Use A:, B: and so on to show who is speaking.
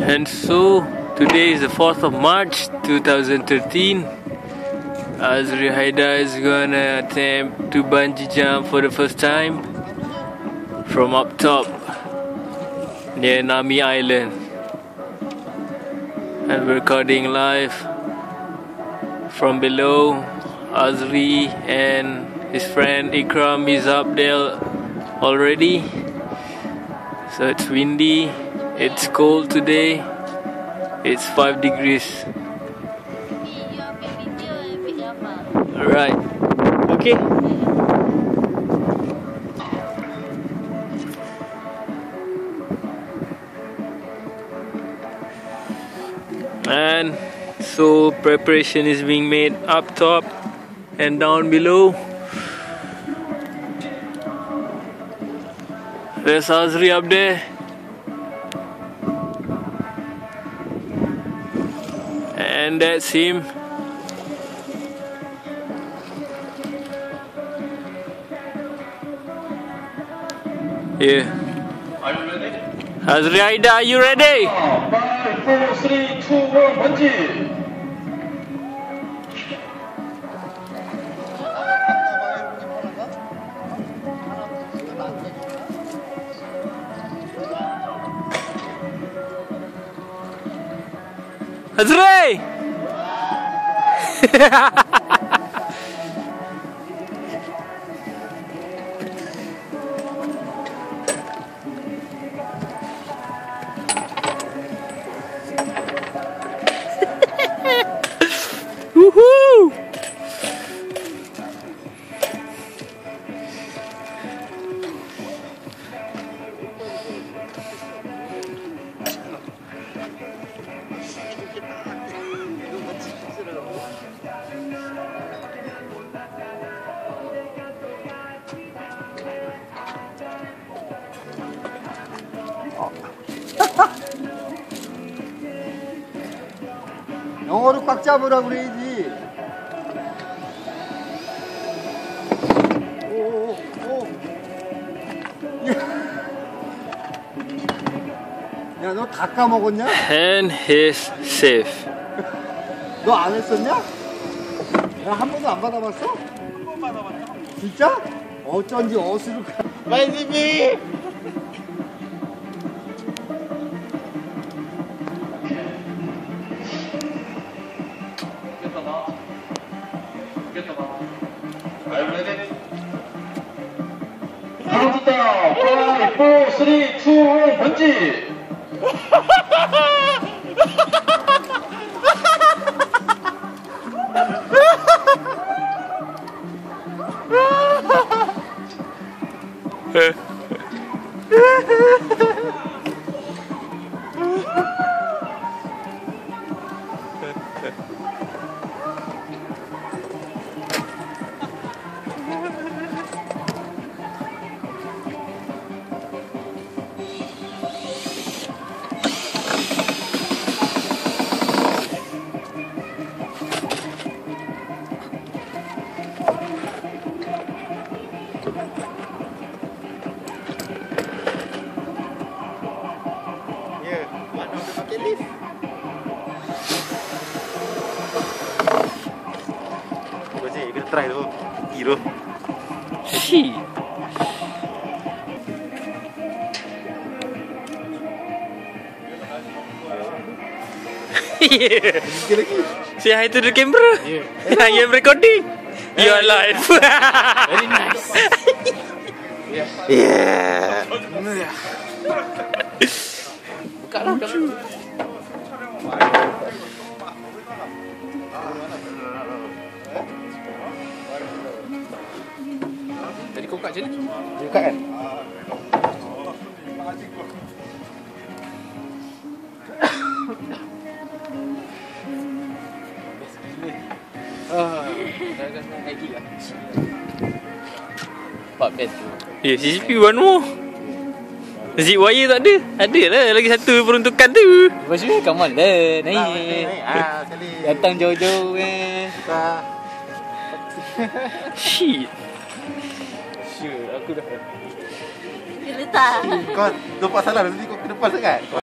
A: And so, today is the 4th of March 2013. Azri Haidhar is gonna attempt to bungee jump for the first time from up top near Nami Island. And we're recording live from below. Azri and his friend Ikram is up there already. So it's windy, it's cold today, it's 5 degrees. Alright, okay. And so preparation is being made up top and down below. There's Azri up there. And that's him. Yeah.
B: Are you ready?
A: Azri Aida, are you ready?
B: Ah, five, four, three, two, one, bungee.
A: Azri! Woohoo!
C: 영어로 꽉 잡으라고 그래야지. 오, 오, 오. 야, 너 다 까먹었냐?
A: And he's safe.
C: 너 안 했었냐? 야, 한 번도 안 받아봤어? 한 번 받아봤어. 진짜? 어쩐지 어수룩.
B: Are 갑니다 5, 4, 3,
C: 2, 1 번지. 네.
D: safe. Go Jay, try though. Hero.
C: She.
A: Say hi to the camera. Yeah. I am recording. Yeah. You are live.
D: Very nice. yeah. Yeah. Yeah. Buka lah. Kau buka macam ni?
C: Buka kan?
D: Ah, dah lagi lah. Empat best tu.
A: yeah, CCP one more. Zip wire tak ada. Ada lah lagi satu peruntukan tu.
D: Lepas tu, come on lah. Naik.
C: Ah, sekali.
D: Datang jauh-jauh eh.
A: Shit.
D: Sure, aku dah.
E: Letak.
C: Kau nampak salah nanti kau ke depan sangat.